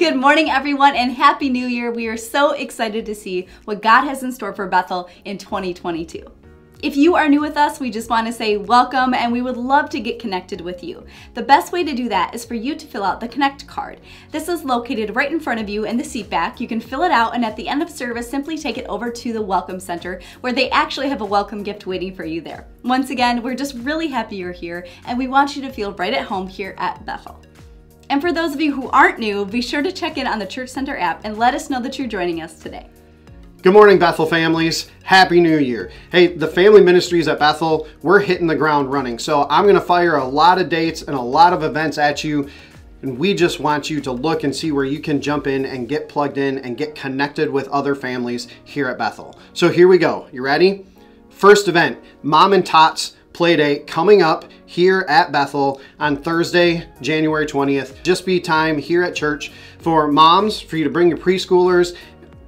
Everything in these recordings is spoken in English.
Good morning, everyone, and Happy New Year. We are so excited to see what God has in store for Bethel in 2022. If you are new with us, we just want to say welcome and we would love to get connected with you. The best way to do that is for you to fill out the Connect card. This is located right in front of you in the seat back. You can fill it out and at the end of service, simply take it over to the Welcome Center where they actually have a welcome gift waiting for you there. Once again, we're just really happy you're here and we want you to feel right at home here at Bethel. And for those of you who aren't new, be sure to check in on the Church Center app and let us know that you're joining us today. Good morning, Bethel families. Happy New Year. Hey, the family ministries at Bethel, we're hitting the ground running. So I'm going to fire a lot of dates and a lot of events at you. And we just want you to look and see where you can jump in and get plugged in and get connected with other families here at Bethel. So here we go. You ready? First event, Mom and Tots Playdate coming up here at Bethel on Thursday, January 20th. Just be time here at church for moms, for you to bring your preschoolers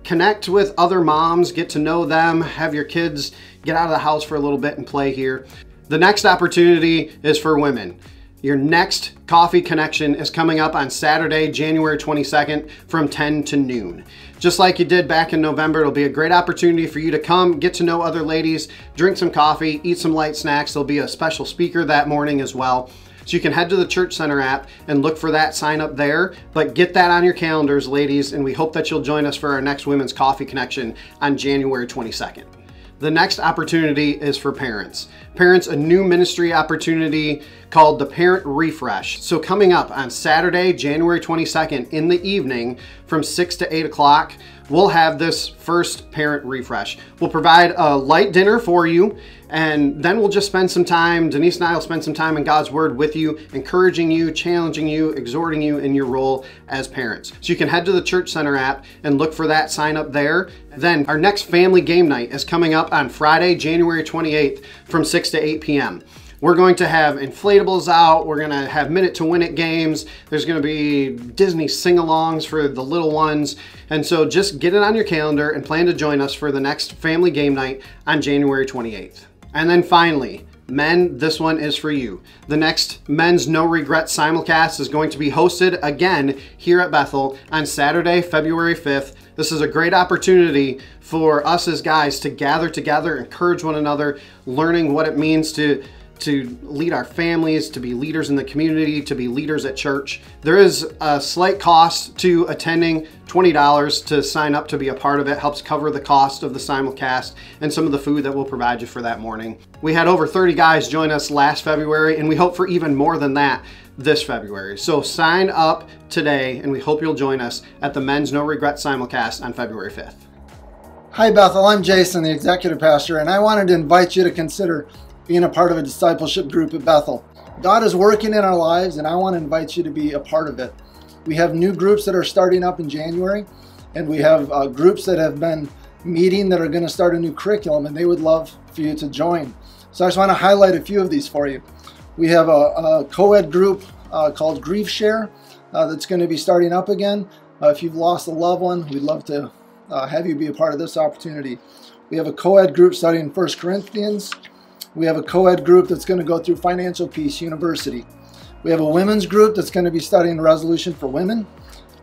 connect with other moms, get to know them, have your kids get out of the house for a little bit and play here. The next opportunity is for women. Your next coffee connection is coming up on Saturday, January 22nd from 10 to noon. Just like you did back in November, it'll be a great opportunity for you to come, get to know other ladies, drink some coffee, eat some light snacks. There'll be a special speaker that morning as well. So you can head to the Church Center app and look for that sign up there. But get that on your calendars, ladies, and we hope that you'll join us for our next Women's Coffee Connection on January 22nd. The next opportunity is for parents. Parents, a new ministry opportunity called the Parent Refresh. So coming up on Saturday, January 22nd in the evening from 6 to 8 o'clock, we'll have this first parent refresh. We'll provide a light dinner for you, and then we'll just spend some time, Denise and I will spend some time in God's Word with you, encouraging you, challenging you, exhorting you in your role as parents. So you can head to the Church Center app and look for that sign up there. Then our next family game night is coming up on Friday, January 28th from 6 to 8 p.m. We're going to have inflatables out. We're going to have minute to win it games. There's going to be Disney sing alongs for the little ones. And so just get it on your calendar and plan to join us for the next family game night on January 28th. And then finally, Men, this one is for you. The next Men's No Regret simulcast is going to be hosted again here at Bethel on Saturday, February 5th. This is a great opportunity for us as guys to gather together, encourage one another, learning what it means to to lead our families, to be leaders in the community, to be leaders at church. There is a slight cost to attending $20 to sign up to be a part of it, helps cover the cost of the simulcast and some of the food that we'll provide you for that morning. We had over 30 guys join us last February, and we hope for even more than that this February. So sign up today, and we hope you'll join us at the Men's No Regret simulcast on February 5th. Hi, Bethel. I'm Jason, the executive pastor, and I wanted to invite you to consider being a part of a discipleship group at Bethel. God is working in our lives, and I want to invite you to be a part of it. We have new groups that are starting up in January, and we have uh, groups that have been meeting that are going to start a new curriculum, and they would love for you to join. So I just want to highlight a few of these for you. We have a, a co ed group uh, called Grief Share uh, that's going to be starting up again. Uh, if you've lost a loved one, we'd love to uh, have you be a part of this opportunity. We have a co ed group studying 1 Corinthians. We have a co-ed group that's going to go through Financial Peace University. We have a women's group that's going to be studying Resolution for Women.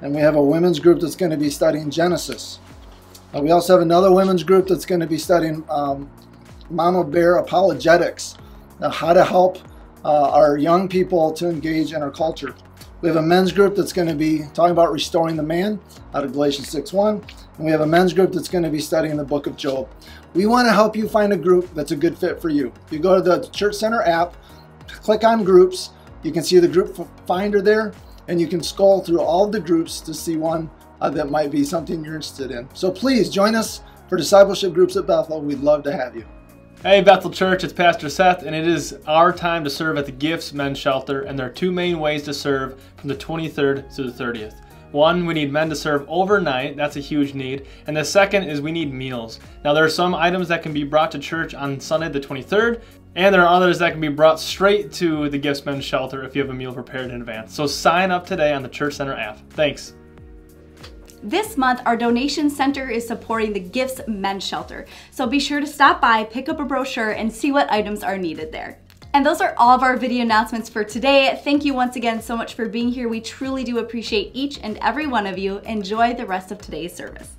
And we have a women's group that's going to be studying Genesis. Uh, we also have another women's group that's going to be studying um, Mama Bear Apologetics, uh, how to help uh, our young people to engage in our culture. We have a men's group that's going to be talking about restoring the man out of Galatians 6.1. And we have a men's group that's going to be studying the book of Job. We want to help you find a group that's a good fit for you. You go to the Church Center app, click on groups. You can see the group finder there, and you can scroll through all the groups to see one uh, that might be something you're interested in. So please join us for discipleship groups at Bethel. We'd love to have you. Hey Bethel Church, it's Pastor Seth, and it is our time to serve at the Gifts Men's Shelter, and there are two main ways to serve from the 23rd to the 30th. One, we need men to serve overnight, that's a huge need, and the second is we need meals. Now there are some items that can be brought to church on Sunday the 23rd, and there are others that can be brought straight to the Gifts Men's Shelter if you have a meal prepared in advance. So sign up today on the Church Center app. Thanks. This month, our donation center is supporting the Gifts Men's Shelter. So be sure to stop by, pick up a brochure, and see what items are needed there. And those are all of our video announcements for today. Thank you once again so much for being here. We truly do appreciate each and every one of you. Enjoy the rest of today's service.